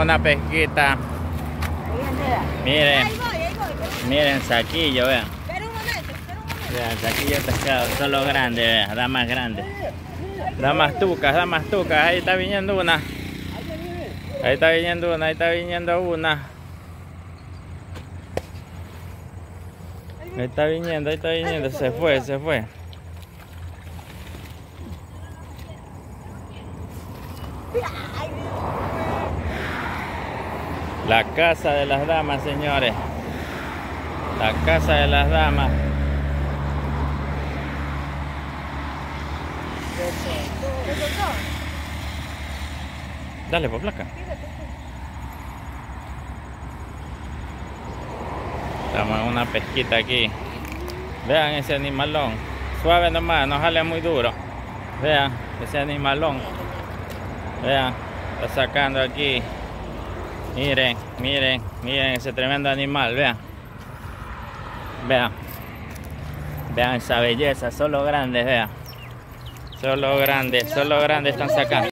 Una pesquita. Miren, miren saquillo, vean. Saquillo de pescado, son los grandes, vean, damas grandes. Damas tucas, damas tucas, ahí está viniendo una. Ahí está viniendo una, ahí está viniendo una. Ahí está viniendo, ahí está viniendo, se fue, se fue. La casa de las damas, señores. La casa de las damas. Dale, por placa. Estamos en una pesquita aquí. Vean ese animalón. Suave nomás, no jale muy duro. Vean ese animalón. Vean, está sacando aquí. Miren, miren, miren ese tremendo animal, vean. Vean. Vean esa belleza, solo grandes, vean. Solo grandes, solo grandes están sacando.